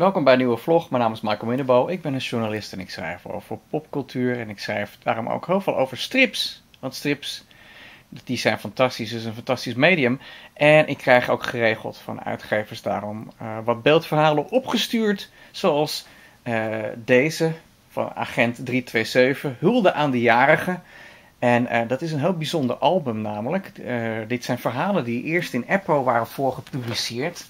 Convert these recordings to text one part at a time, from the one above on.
Welkom bij een nieuwe vlog. Mijn naam is Michael Minnebo. Ik ben een journalist en ik schrijf over popcultuur. En ik schrijf daarom ook heel veel over strips. Want strips, die zijn fantastisch. Het is een fantastisch medium. En ik krijg ook geregeld van uitgevers daarom uh, wat beeldverhalen opgestuurd. Zoals uh, deze van Agent 327, Hulde aan de Jarigen. En uh, dat is een heel bijzonder album namelijk. dit zijn verhalen die eerst in Eppo waren voorgepubliceerd.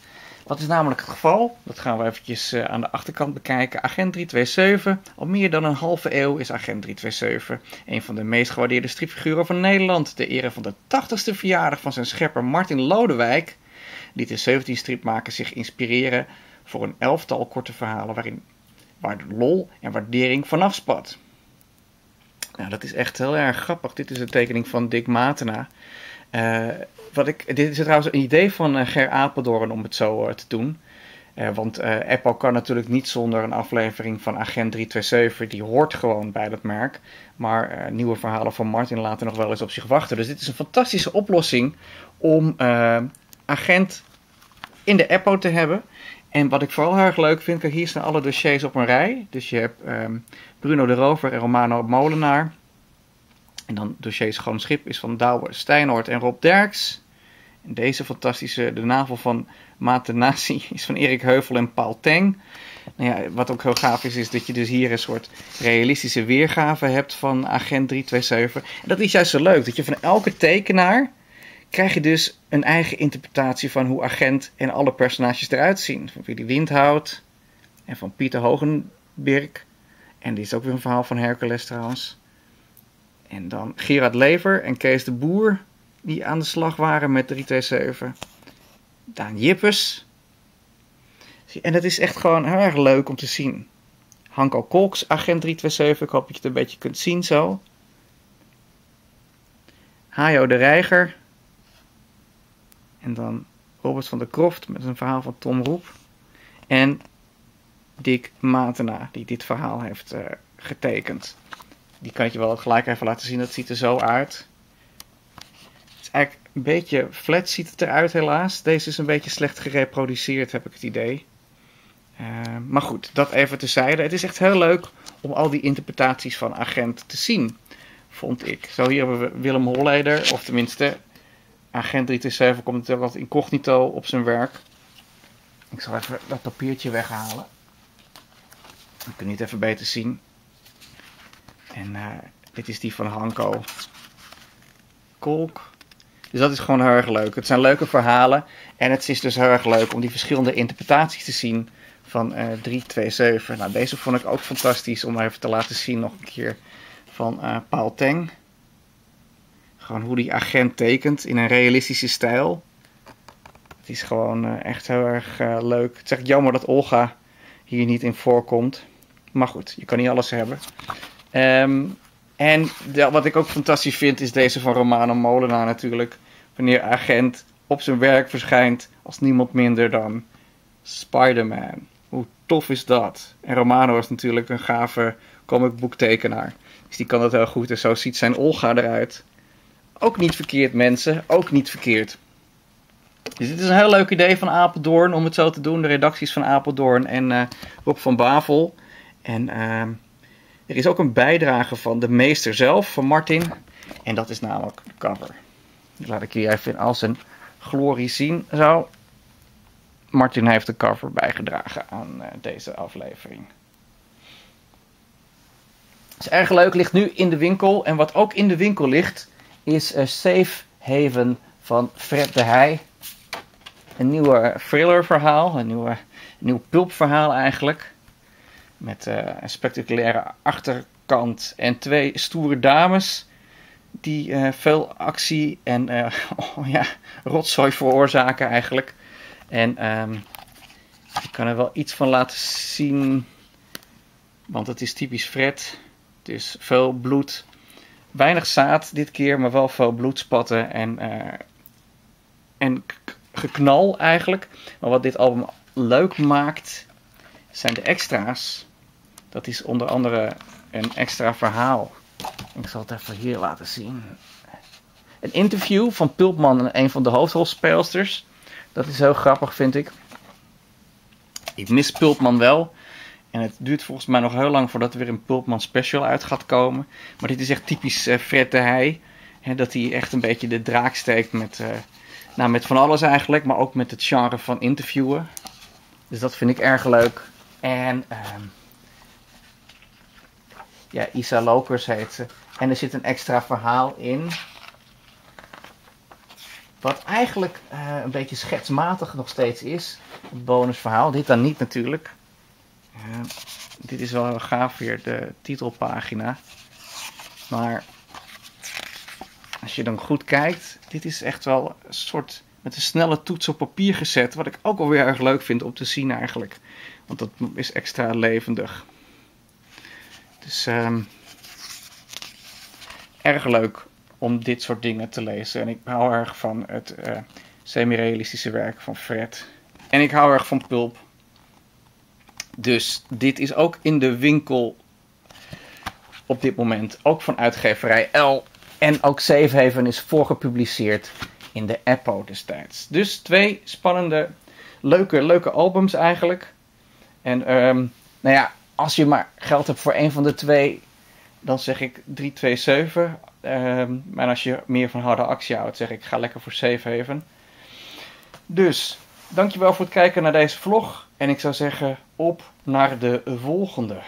Wat is namelijk het geval? Dat gaan we eventjes uh, aan de achterkant bekijken. Agent 327. Al meer dan een halve eeuw is Agent 327 een van de meest gewaardeerde stripfiguren van Nederland. De ere van de 80ste verjaardag van zijn schepper Martin Lodewijk liet de 17 stripmakers zich inspireren voor een elftal korte verhalen waarin waar de lol en waardering vanaf spat. Nou, dat is echt heel erg grappig. Dit is een tekening van Dick Matena. Uh, wat ik, dit is trouwens een idee van uh, Ger Apeldoorn om het zo uh, te doen. want Apple kan natuurlijk niet zonder een aflevering van Agent 327. Die hoort gewoon bij dat merk. Maar nieuwe verhalen van Martin laten nog wel eens op zich wachten. Dus dit is een fantastische oplossing om Agent in de Apple te hebben. En wat ik vooral heel erg leuk vind, kijk hier staan alle dossiers op een rij. Dus je hebt um, Bruno de Rover en Romano Molenaar. En dan dossier Schoon Schip is van Douwe Stijnoord en Rob Derks. Deze fantastische, de navel van Matenasi, is van Erik Heuvel en Paul Teng. Nou ja, wat ook heel gaaf is, is dat je dus hier een soort realistische weergave hebt van Agent 327. En dat is juist zo leuk, dat je van elke tekenaar krijg je dus een eigen interpretatie van hoe Agent en alle personages eruit zien. Van Willy Windhout en van Pieter Hogenberg. En die is ook weer een verhaal van Hercules trouwens. En dan Gerard Lever en Kees de Boer, die aan de slag waren met 327. Daan Jippes. En dat is echt gewoon heel erg leuk om te zien. Hanko Kolks, agent 327. Ik hoop dat je het een beetje kunt zien zo. Hajo de Reiger. En dan Robert van der Kroft met een verhaal van Tom Roep. En Dick Matena, die dit verhaal heeft uh, getekend. Die kan je wel gelijk even laten zien. Dat ziet er zo uit. Eigenlijk een beetje flat ziet het eruit helaas. Deze is een beetje slecht gereproduceerd heb ik het idee. Uh, maar goed, dat even tezijde. Het is echt heel leuk om al die interpretaties van Agent te zien. Vond ik. Zo hier hebben we Willem Holleder. Of tenminste, Agent 327 komt natuurlijk wat incognito op zijn werk. Ik zal even dat papiertje weghalen. Dan kun je het even beter zien. En uh, dit is die van Hanko Kolk. Dus dat is gewoon heel erg leuk. Het zijn leuke verhalen. En het is dus heel erg leuk om die verschillende interpretaties te zien van uh, 327. Nou, deze vond ik ook fantastisch om even te laten zien nog een keer van uh, Paul Teng. Gewoon hoe die agent tekent in een realistische stijl. Het is gewoon uh, echt heel erg leuk. Het is echt jammer dat Olga hier niet in voorkomt. Maar goed, je kan niet alles hebben. Um, en wat ik ook fantastisch vind is deze van Romano Molenaar natuurlijk. Wanneer agent op zijn werk verschijnt als niemand minder dan Spider-Man. Hoe tof is dat? En Romano is natuurlijk een gave comicboektekenaar. Dus die kan dat heel goed. En zo ziet zijn Olga eruit. Ook niet verkeerd mensen, ook niet verkeerd. Dus dit is een heel leuk idee van Apeldoorn om het zo te doen. De redacties van Apeldoorn en uh, Rob van Bavel. En... Uh, er is ook een bijdrage van de meester zelf, van Martin. En dat is namelijk de cover. laat ik hier even al zijn glorie zien. Zo. Martin heeft de cover bijgedragen aan uh, deze aflevering. Is erg leuk, ligt nu in de winkel. En wat ook in de winkel ligt, is uh, Safe Haven van Fred de Heij. Een nieuwe thriller verhaal, een, een nieuw pulpverhaal eigenlijk. Met uh, een spectaculaire achterkant en twee stoere dames. Die uh, veel actie en uh, oh, ja, rotzooi veroorzaken eigenlijk. En um, ik kan er wel iets van laten zien. Want het is typisch Fred. Dus veel bloed. Weinig zaad dit keer, maar wel veel bloedspatten en, en geknal eigenlijk. Maar wat dit album leuk maakt, zijn de extra's. Dat is onder andere een extra verhaal. Ik zal het even hier laten zien. Een interview van Pulpman en een van de hoofdrolspeelsters. Dat is heel grappig, vind ik. Ik mis Pulpman wel. En het duurt volgens mij nog heel lang voordat er weer een Pulpman special uit gaat komen. Maar dit is echt typisch uh, Fred dat hij echt een beetje de draak steekt met, uh, nou, met van alles eigenlijk. Maar ook met het genre van interviewen. Dus dat vind ik erg leuk. En uh, ja, Isa Lokers heet ze. En er zit een extra verhaal in. Wat eigenlijk uh, een beetje schetsmatig nog steeds is. Een bonusverhaal. Dit dan niet natuurlijk. Uh, dit is wel heel gaaf weer, de titelpagina. Maar als je dan goed kijkt, dit is echt wel een soort met een snelle toets op papier gezet. Wat ik ook wel weer erg leuk vind om te zien eigenlijk. Want dat is extra levendig. Dus um, erg leuk om dit soort dingen te lezen. En ik hou erg van het uh, semi-realistische werk van Fred. En ik hou erg van Pulp. Dus dit is ook in de winkel op dit moment. Ook van uitgeverij L. En ook Haven is voorgepubliceerd in de Apple destijds. Dus twee spannende, leuke, leuke albums eigenlijk. En um, nou ja, als je maar geld hebt voor een van de twee, dan zeg ik 327. Um, maar als je meer van harde actie houdt, zeg ik ga lekker voor Haven. Dus, dankjewel voor het kijken naar deze vlog. En ik zou zeggen, op naar de volgende.